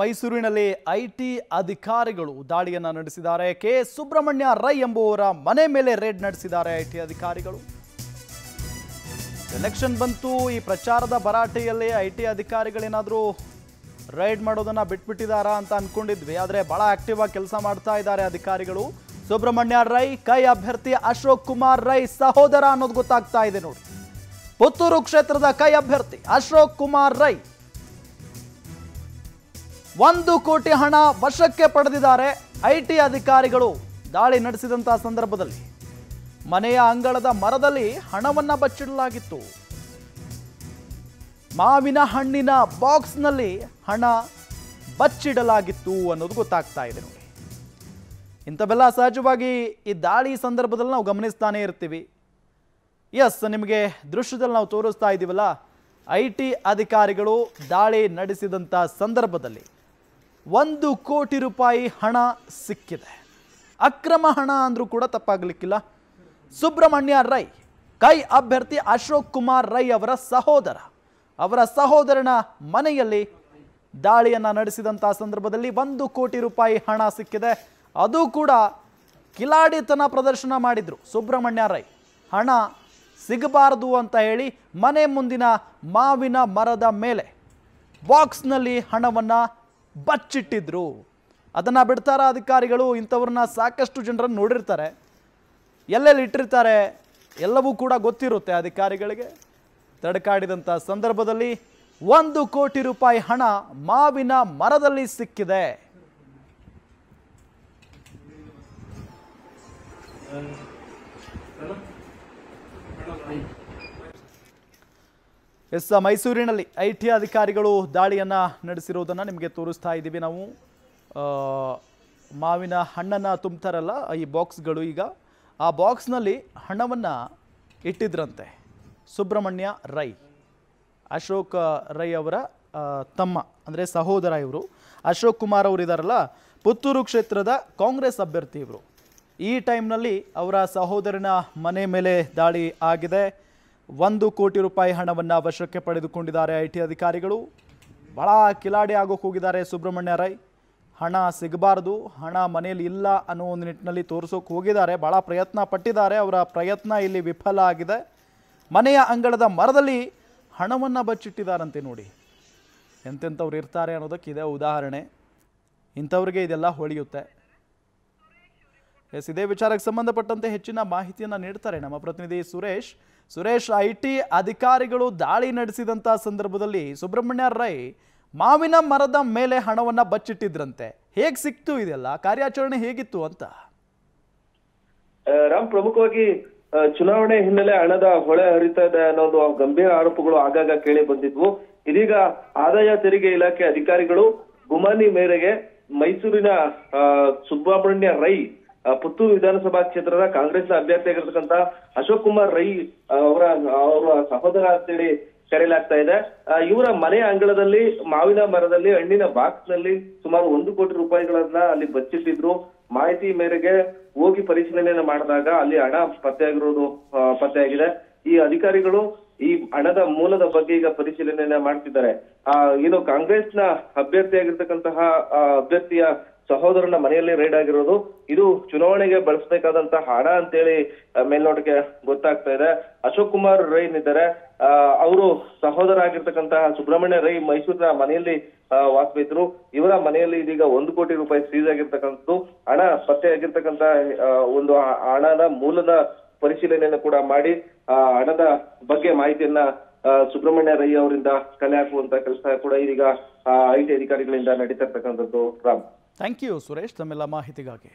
ಮೈಸೂರಿನಲ್ಲಿ ಐಟಿ ಅಧಿಕಾರಿಗಳು ದಾಳಿಯನ್ನು ನಡೆಸಿದ್ದಾರೆ. ಕೆ. ಸುಬ್ರಹ್ಮಣ್ಯ ರೈ ಎಂಬುವರ ಮನೆ ಮೇಲೆ ರೇಡ್ ನಡೆಸಿದ್ದಾರೆ ಐಟಿ ಅಧಿಕಾರಿಗಳು. ಎಲೆಕ್ಷನ್ ಬಂತು, ಈ ಪ್ರಚಾರದ ಭರಾಟೆಯಲ್ಲಿ ಐಟಿ ಅಧಿಕಾರಿಗಳೇನಾದರೂ ರೈಡ್ ಮಾಡೋದನ್ನ ಬಿಟ್ಬಿಟ್ಟಿದಾರಾ ಅಂತ ಅನ್ಕೊಂಡಿದ್ವಿ. ಆದರೆ ಬಹಳ ಆಕ್ಟಿವ್ ಆಗಿ ಕೆಲಸ ಮಾಡ್ತಾ ಇದ್ದಾರೆ ಅಧಿಕಾರಿಗಳು. ಸುಬ್ರಹ್ಮಣ್ಯ ರೈ, ಕೈ ಅಭ್ಯರ್ಥಿ ಅಶೋಕ್ ಕುಮಾರ್ ರೈ ಸಹೋದರ ಅನ್ನೋದು ಗೊತ್ತಾಗ್ತಾ ಇದೆ ನೋಡಿ. ಪುತ್ತೂರು ಕ್ಷೇತ್ರದ ಕೈ ಅಭ್ಯರ್ಥಿ ಅಶೋಕ್ ಕುಮಾರ್ ರೈ ಒಂದು ಕೋಟಿ ಹಣ ವಶಕ್ಕೆ ಪಡೆದಿದ್ದಾರೆ ಐಟಿ ಅಧಿಕಾರಿಗಳು. ದಾಳಿ ನಡೆಸಿದಂತಹ ಸಂದರ್ಭದಲ್ಲಿ ಮನೆಯ ಅಂಗಳದ ಮರದಲ್ಲಿ ಹಣವನ್ನ ಬಚ್ಚಿಡಲಾಗಿತ್ತು. ಮಾವಿನ ಹಣ್ಣಿನ ಬಾಕ್ಸ್ನಲ್ಲಿ ಹಣ ಬಚ್ಚಿಡಲಾಗಿತ್ತು ಅನ್ನೋದು ಗೊತ್ತಾಗ್ತಾ ಇದೆ ನೋಡಿ. ಇಂಥವೆಲ್ಲ ಸಹಜವಾಗಿ ಈ ದಾಳಿ ಸಂದರ್ಭದಲ್ಲಿ ನಾವು ಗಮನಿಸ್ತಾನೇ ಇರ್ತೀವಿ. ಎಸ್, ನಿಮಗೆ ದೃಶ್ಯದಲ್ಲಿ ನಾವು ತೋರಿಸ್ತಾ ಇದ್ದೀವಲ್ಲ ಐ ಟಿ ಅಧಿಕಾರಿಗಳು ದಾಳಿ ನಡೆಸಿದಂಥ ಸಂದರ್ಭದಲ್ಲಿ. ಒಂದು ಕೋಟಿ ರೂಪಾಯಿ ಹಣ ಸಿಕ್ಕಿದೆ. ಅಕ್ರಮ ಹಣ ಅಂದರೂ ಕೂಡ ತಪ್ಪಾಗಲಿಕ್ಕಿಲ್ಲ. ಸುಬ್ರಹ್ಮಣ್ಯ ರೈ, ಕೈ ಅಭ್ಯರ್ಥಿ ಅಶೋಕ್ ಕುಮಾರ್ ರೈ ಅವರ ಸಹೋದರ. ಅವರ ಸಹೋದರನ ಮನೆಯಲ್ಲಿ ದಾಳಿಯನ್ನು ನಡೆಸಿದಂಥ ಸಂದರ್ಭದಲ್ಲಿ ಒಂದು ಕೋಟಿ ರೂಪಾಯಿ ಹಣ ಸಿಕ್ಕಿದೆ. ಅದು ಕೂಡ ಕಿಲಾಡಿತನ ಪ್ರದರ್ಶನ ಮಾಡಿದರು ಸುಬ್ರಹ್ಮಣ್ಯ ರೈ. ಹಣ ಸಿಗಬಾರದು ಅಂತ ಹೇಳಿ ಮನೆ ಮುಂದಿನ ಮಾವಿನ ಮರದ ಮೇಲೆ ಬಾಕ್ಸ್ನಲ್ಲಿ ಹಣವನ್ನು ಬಚ್ಚಿಟ್ಟಿದ್ರು. ಅದನ್ನು ಬಿಡ್ತಾರ ಅಧಿಕಾರಿಗಳು? ಇಂಥವ್ರನ್ನ ಸಾಕಷ್ಟು ಜನರನ್ನು ನೋಡಿರ್ತಾರೆ. ಎಲ್ಲೆಲ್ಲಿ ಇಟ್ಟಿರ್ತಾರೆ? ಎಲ್ಲವೂ ಕೂಡ ಗೊತ್ತಿರುತ್ತೆ ಅಧಿಕಾರಿಗಳಿಗೆ. ತಡಕಾಡಿದಂಥ ಸಂದರ್ಭದಲ್ಲಿ ಒಂದು ಕೋಟಿ ರೂಪಾಯಿ ಹಣ ಮಾವಿನ ಮರದಲ್ಲಿ ಸಿಕ್ಕಿದೆ. ಎಸ್ ಮೈಸೂರಿನಲ್ಲಿ ಐ ಟಿ ಅಧಿಕಾರಿಗಳು ದಾಳಿಯನ್ನು ನಡೆಸಿರೋದನ್ನು ನಿಮಗೆ ತೋರಿಸ್ತಾ ಇದ್ದೀವಿ ನಾವು. ಮಾವಿನ ಹಣ್ಣನ್ನು ತುಂಬ್ತಾರಲ್ಲ, ಈ ಬಾಕ್ಸ್ಗಳು ಈಗ. ಆ ಬಾಕ್ಸ್ನಲ್ಲಿ ಹಣವನ್ನು ಇಟ್ಟಿದ್ರಂತೆ ಸುಬ್ರಹ್ಮಣ್ಯ ರೈ, ಅಶೋಕ್ ರೈ ಅವರ ತಮ್ಮ, ಅಂದರೆ ಸಹೋದರ ಇವರು. ಅಶೋಕ್ ಕುಮಾರ್ ಅವರು ಇದ್ದಾರಲ್ಲ ಪುತ್ತೂರು ಕ್ಷೇತ್ರದ ಕಾಂಗ್ರೆಸ್ ಅಭ್ಯರ್ಥಿ ಇವರು. ಈ ಟೈಮ್ನಲ್ಲಿ ಅವರ ಸಹೋದರನ ಮನೆ ಮೇಲೆ ದಾಳಿ ಆಗಿದೆ. ಒಂದು ಕೋಟಿ ರೂಪಾಯಿ ಹಣವನ್ನು ವಶಕ್ಕೆ ಪಡೆದುಕೊಂಡಿದ್ದಾರೆ ಐ ಟಿ ಅಧಿಕಾರಿಗಳು. ಬಹಳ ಕಿಲಾಡಿ ಆಗೋಕೆ ಹೋಗಿದ್ದಾರೆ ಸುಬ್ರಹ್ಮಣ್ಯ ರೈ. ಹಣ ಸಿಗಬಾರ್ದು, ಹಣ ಮನೆಯಲ್ಲಿ ಇಲ್ಲ ಅನ್ನೋ ಒಂದು ನಿಟ್ಟಿನಲ್ಲಿ ತೋರಿಸೋಕೆ ಹೋಗಿದ್ದಾರೆ. ಭಾಳ ಪ್ರಯತ್ನ ಪಟ್ಟಿದ್ದಾರೆ, ಅವರ ಪ್ರಯತ್ನ ಇಲ್ಲಿ ವಿಫಲ ಆಗಿದೆ. ಮನೆಯ ಅಂಗಳದ ಮರದಲ್ಲಿ ಹಣವನ್ನು ಬಚ್ಚಿಟ್ಟಿದ್ದಾರಂತೆ ನೋಡಿ. ಎಂತೆಂಥವ್ರು ಇರ್ತಾರೆ ಅನ್ನೋದಕ್ಕೆ ಇದೇ ಉದಾಹರಣೆ. ಇಂಥವ್ರಿಗೆ ಇದೆಲ್ಲ ಹೊಳೆಯುತ್ತೆ. ಎಸ್, ಇದೇ ವಿಚಾರಕ್ಕೆ ಸಂಬಂಧಪಟ್ಟಂತೆ ಹೆಚ್ಚಿನ ಮಾಹಿತಿಯನ್ನು ನೀಡ್ತಾರೆ ನಮ್ಮ ಪ್ರತಿನಿಧಿ ಸುರೇಶ್. ಸುರೇಶ್ ಐ ಅಧಿಕಾರಿಗಳು ದಾಳಿ ನಡೆಸಿದಂತಹ ಸಂದರ್ಭದಲ್ಲಿ ಸುಬ್ರಹ್ಮಣ್ಯ ರೈ ಮಾವಿನ ಮರದ ಮೇಲೆ ಹಣವನ್ನ ಬಚ್ಚಿಟ್ಟಿದ್ರಂತೆ. ಹೇಗೆ ಸಿಕ್ತು ಇದೆಲ್ಲ? ಕಾರ್ಯಾಚರಣೆ ಹೇಗಿತ್ತು ಅಂತ? ಆ, ರಾಮ್ ಪ್ರಮುಖವಾಗಿ ಆ, ಚುನಾವಣೆ ಹಿನ್ನೆಲೆ ಹಣದ ಹೊಳೆ ಹರಿತಾ ಇದೆ ಅನ್ನೋದು ಗಂಭೀರ ಆರೋಪಗಳು ಆಗಾಗ ಕೇಳಿ ಬಂದಿದ್ವು. ಇದೀಗ ಆದಾಯ ತೆರಿಗೆ ಇಲಾಖೆ ಅಧಿಕಾರಿಗಳು ಗುಮಾನಿ ಮೇರೆಗೆ ಮೈಸೂರಿನ ಆ, ಸುಬ್ರಹ್ಮಣ್ಯ ರೈ ಆ, ಪುತ್ತೂರು ವಿಧಾನಸಭಾ ಕ್ಷೇತ್ರದ ಕಾಂಗ್ರೆಸ್ ಅಭ್ಯರ್ಥಿಯಾಗಿರ್ತಕ್ಕಂತ ಅಶೋಕ್ ಕುಮಾರ್ ರೈ ಅವರ ಅವರ ಸಹೋದರ ಅಂತೇಳಿ ಕರೆಯಲಾಗ್ತಾ ಇದೆ. ಇವರ ಮನೆ ಅಂಗಳದಲ್ಲಿ, ಮಾವಿನ ಮರದಲ್ಲಿ, ಹಣ್ಣಿನ ಬಾಕ್ಸ್ನಲ್ಲಿ ಸುಮಾರು ಒಂದು ಕೋಟಿ ರೂಪಾಯಿಗಳನ್ನ ಅಲ್ಲಿ ಬಚ್ಚಿಟ್ಟಿದ್ರು ಮಾಹಿತಿ ಮೇರೆಗೆ ಹೋಗಿ ಪರಿಶೀಲನೆಯನ್ನು ಮಾಡಿದಾಗ ಅಲ್ಲಿ ಹಣ ಪತ್ತೆಯಾಗಿರೋದು ಪತ್ತೆಯಾಗಿದೆ. ಈ ಅಧಿಕಾರಿಗಳು ಈ ಹಣದ ಮೂಲದ ಬಗ್ಗೆ ಈಗ ಪರಿಶೀಲನೆಯನ್ನ ಮಾಡ್ತಿದ್ದಾರೆ. ಆ ಏನು ಕಾಂಗ್ರೆಸ್ನ ಅಭ್ಯರ್ಥಿಯಾಗಿರ್ತಕ್ಕಂತಹ ಅಭ್ಯರ್ಥಿಯ ಸಹೋದರನ ಮನೆಯಲ್ಲಿ ರೈಡ್ ಆಗಿರೋದು, ಇದು ಚುನಾವಣೆಗೆ ಬಳಸಬೇಕಾದಂತ ಹಣ ಅಂತೇಳಿ ಮೇಲ್ನೋಟಕ್ಕೆ ಗೊತ್ತಾಗ್ತಾ ಇದೆ. ಅಶೋಕ್ ಕುಮಾರ್ ರೈ ಇದ್ದಾರೆ ಅವರು ಸಹೋದರ ಆಗಿರ್ತಕ್ಕಂತಹ ಸುಬ್ರಹ್ಮಣ್ಯ ರೈ ಮೈಸೂರಿನ ಮನೆಯಲ್ಲಿ ವಾಸವಿದ್ರು. ಇವರ ಮನೆಯಲ್ಲಿ ಇದೀಗ ಒಂದು ಕೋಟಿ ರೂಪಾಯಿ ಸೀಸ್ ಆಗಿರ್ತಕ್ಕಂಥದ್ದು. ಹಣ ಪತ್ತೆ ಆಗಿರ್ತಕ್ಕಂತ ಒಂದು ಹಣದ ಮೂಲದ ಪರಿಶೀಲನೆಯನ್ನು ಕೂಡ ಮಾಡಿ, ಆ, ಹಣದ ಬಗ್ಗೆ ಮಾಹಿತಿಯನ್ನ ಸುಬ್ರಹ್ಮಣ್ಯ ರೈ ಅವರಿಂದ ಕಲೆ ಹಾಕುವಂತ ಕೆಲಸ ಕೂಡ ಇದೀಗ ಐಟಿ ಅಧಿಕಾರಿಗಳಿಂದ ನಡೀತಾ ಇರ್ತಕ್ಕಂಥದ್ದು ರಾಮ್. ಥ್ಯಾಂಕ್ ಯು ಸುರೇಶ್ ತಮ್ಮೆಲ್ಲ ಮಾಹಿತಿಗಾಗಿ